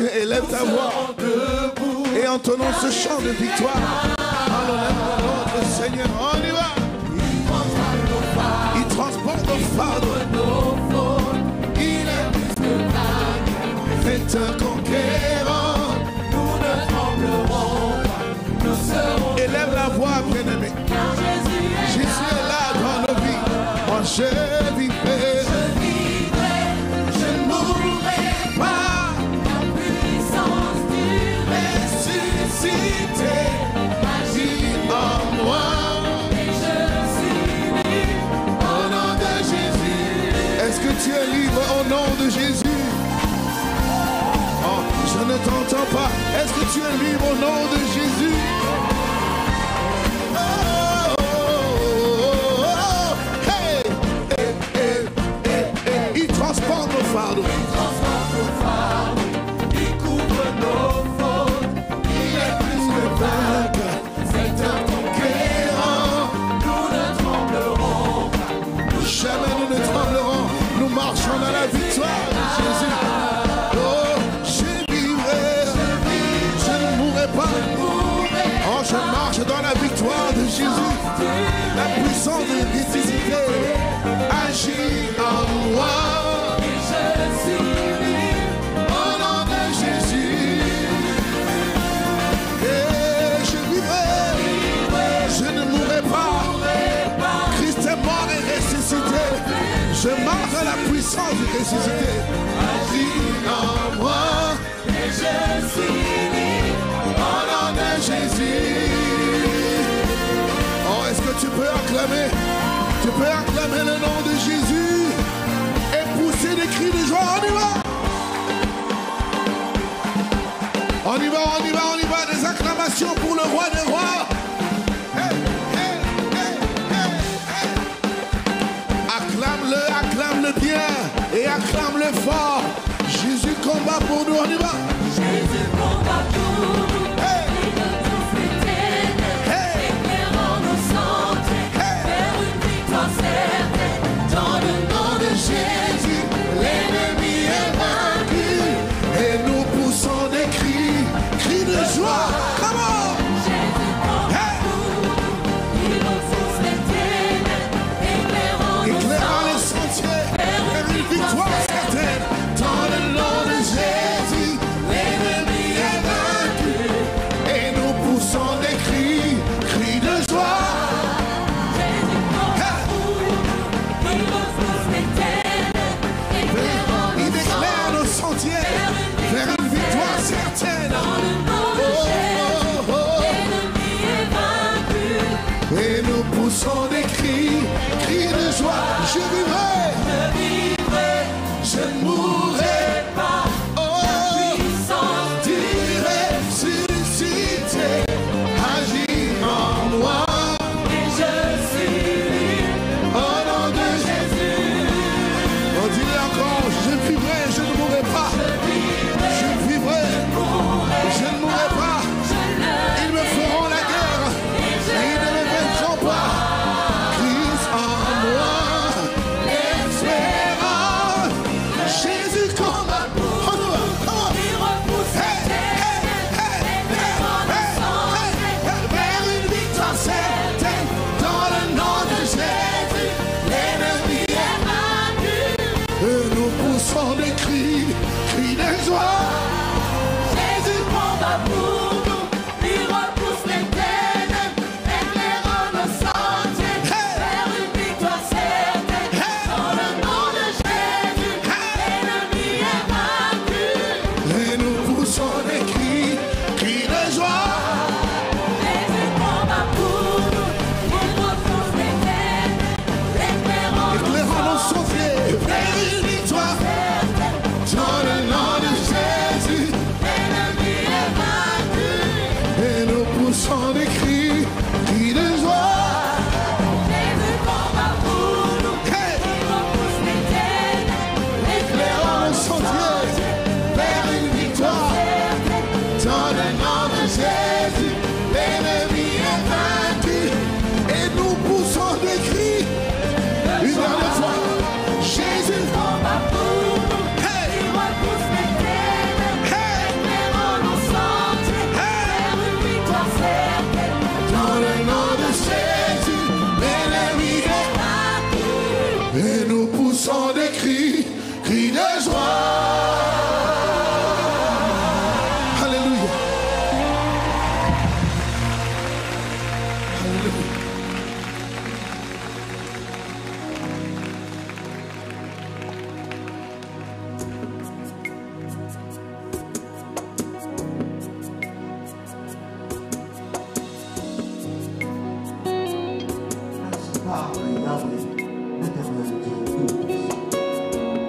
Élève ta voix. Et entonnons ce chant de victoire. En Seigneur, on y va. Il transporte nos fardeaux. Il est un conquérant. Nous ne tremblerons pas. Nous serons. Élève la voix, bien-aimé. Jésus est là dans nos vies. Moi, je vis. believe will know ressuscité agit en moi et je suis libre au nom de Jésus. Oh, est-ce que tu peux acclamer, tu peux acclamer le nom de Jésus et pousser des cris de joie. On y va. On y va, on y va, on y va. Des acclamations pour le roi des rois. Jésus combat pour nous. On y va.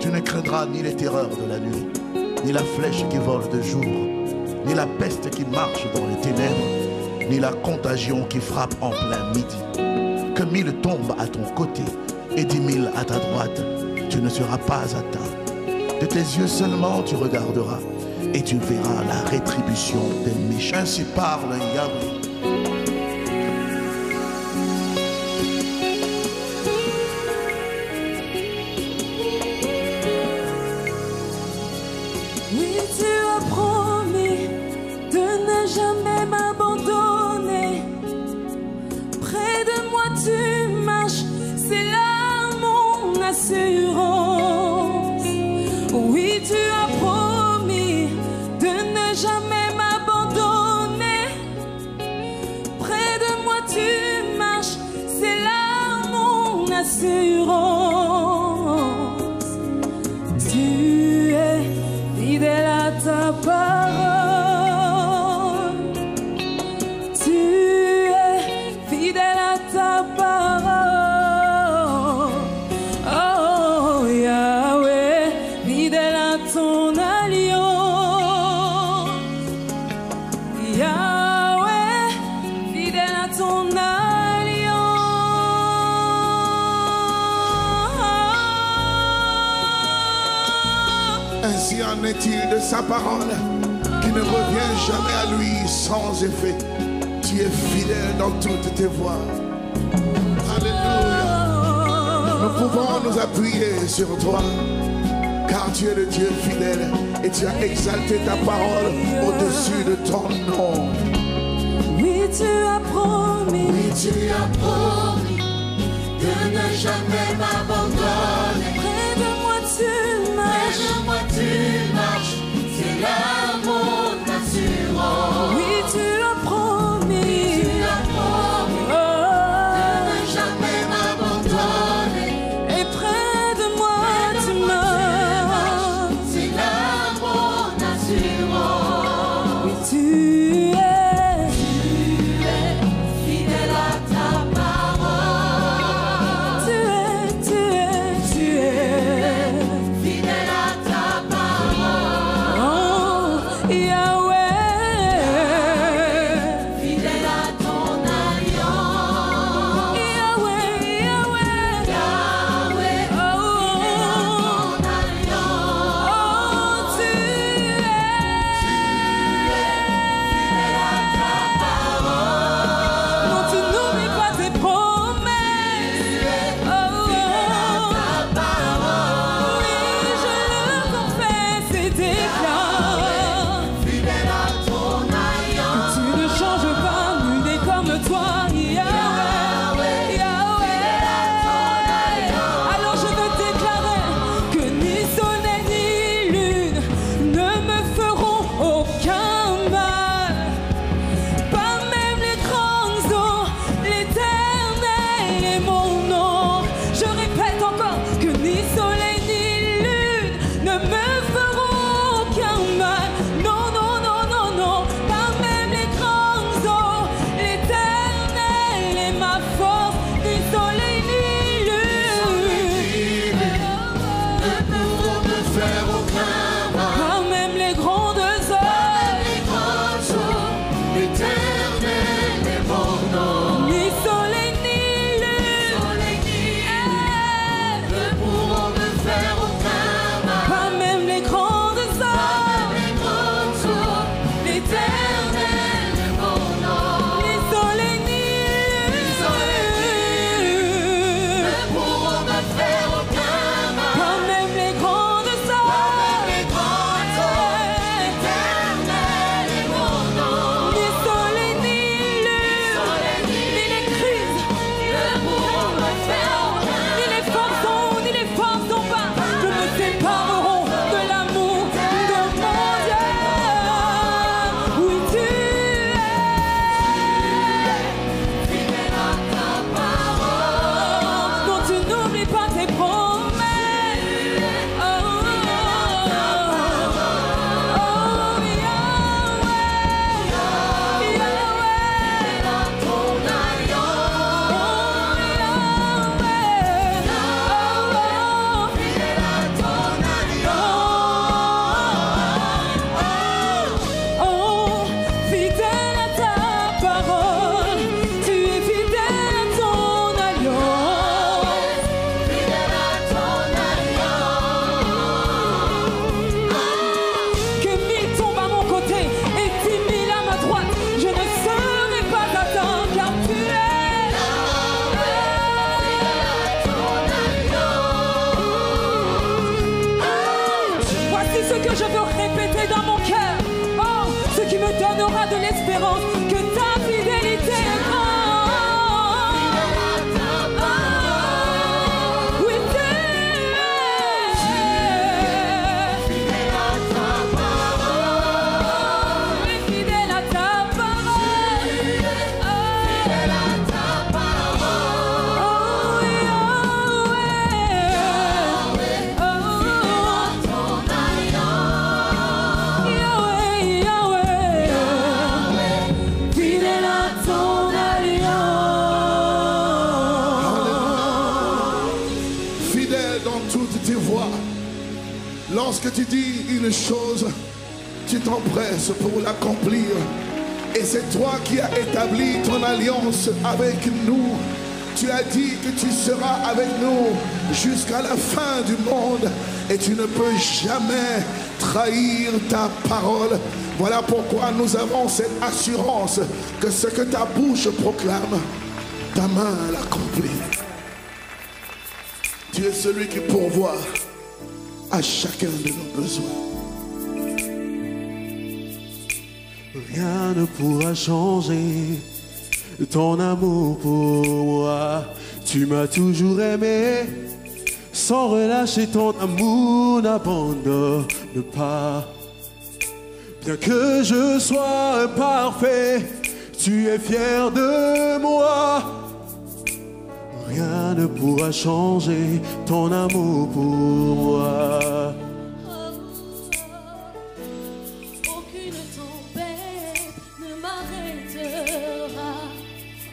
Tu ne craindras ni les terreurs de la nuit, ni la flèche qui vole de jour, ni la peste qui marche dans les ténèbres, ni la contagion qui frappe en plein midi. Que mille tombent à ton côté et dix mille à ta droite, tu ne seras pas atteint. De tes yeux seulement tu regarderas et tu verras la rétribution des méchants. Ainsi parle Yahweh. Oui, tu as promis de ne jamais m'abandonner. Près de moi tu marches, c'est là mon assurance. Oui, tu as promis de ne jamais m'abandonner. Près de moi tu marches, c'est là mon assurance. Sa parole qui ne revient jamais à lui sans effet. Tu es fidèle dans toutes tes voies. Alléluia. Nous pouvons nous appuyer sur toi. Car tu es le Dieu fidèle et tu as exalté ta parole au-dessus de ton nom. Oui, tu as promis. Tu as promis de ne jamais m'abandonner. Près de moi tu Près marches. de moi tu marches, c'est de l'espérance, toutes tes voies. Lorsque tu dis une chose, tu t'empresses pour l'accomplir. Et c'est toi qui as établi ton alliance avec nous. Tu as dit que tu seras avec nous jusqu'à la fin du monde et tu ne peux jamais trahir ta parole. Voilà pourquoi nous avons cette assurance que ce que ta bouche proclame, ta main l'accomplit. Tu es celui qui pourvoit à chacun de nos besoins. Rien ne pourra changer ton amour pour moi. Tu m'as toujours aimé, sans relâcher ton amour, n'abandonne pas. Bien que je sois imparfait, tu es fier de moi. Rien ne pourra changer ton amour pour moi. Aucune tempête ne m'arrêtera.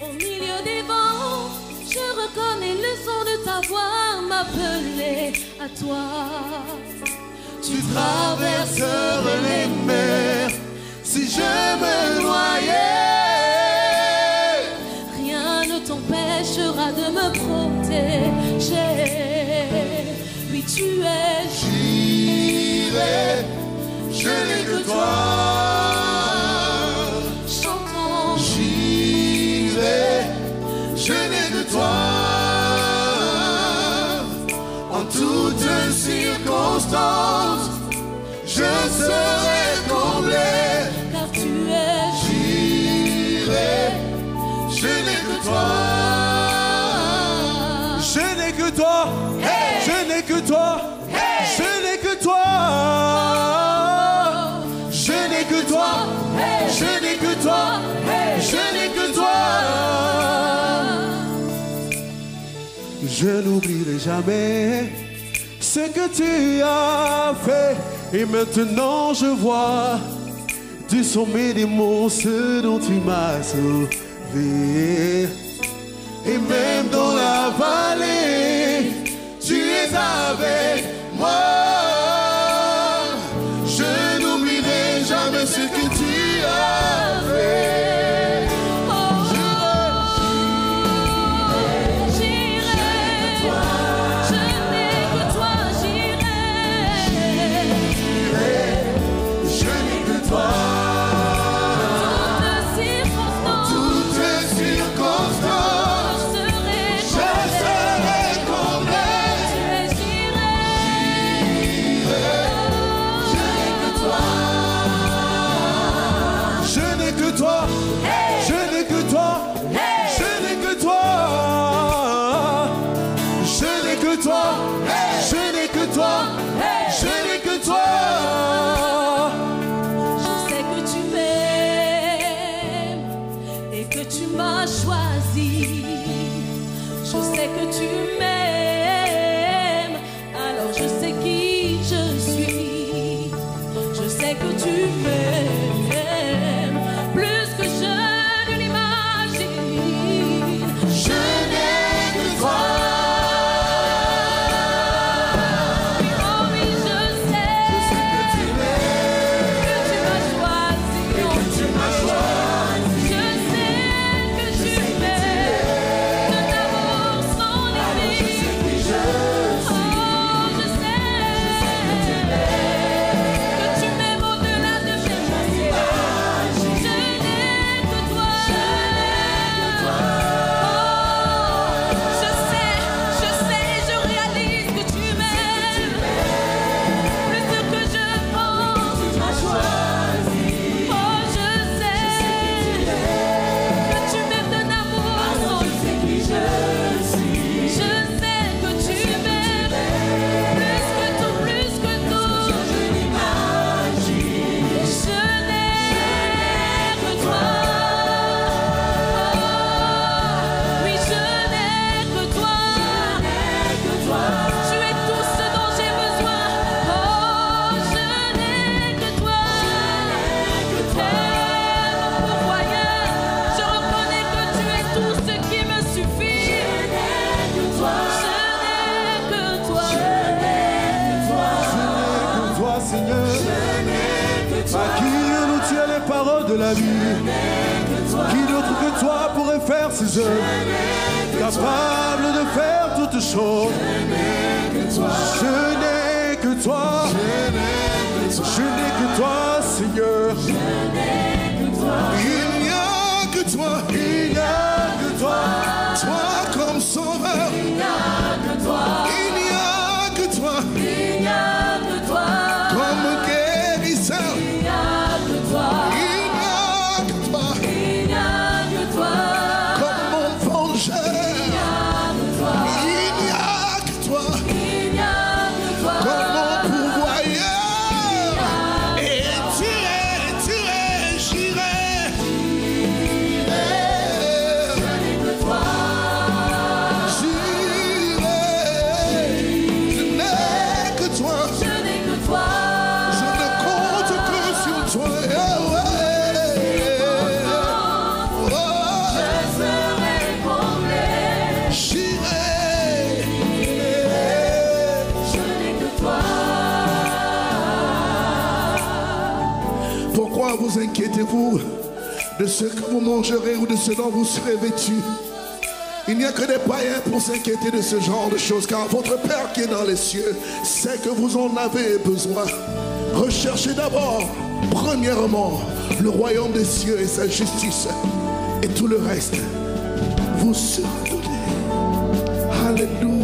Au milieu des vents, je reconnais le son de ta voix m'appeler à toi. Tu traverserais les mers si je me noyais. Tu es J'irai, je n'ai que toi. chantant. J'irai, je n'ai que toi. En toutes circonstances, je serai comblé. Car tu es J'irai, je n'ai que toi. Je n'ai que toi. Je n'ai que toi. Je n'ai que toi. Je n'ai que toi. Je n'ai que toi. Je n'ai que toi. Je n'oublierai jamais ce que tu as fait. Et maintenant je vois du sommet des monts ce dont tu m'as sauvé. Et même dans la vallée, es avec que toi. Je n'ai que toi. La vie. Qui d'autre que toi pourrait faire ces œuvres Capable de faire toutes choses. Je n'ai que toi. Je n'ai que toi, Seigneur. Vous inquiétez-vous de ce que vous mangerez ou de ce dont vous serez vêtus Il n'y a que des païens pour s'inquiéter de ce genre de choses, car votre Père qui est dans les cieux sait que vous en avez besoin. Recherchez d'abord, premièrement, le royaume des cieux et sa justice, et tout le reste vous sera donné. Alléluia.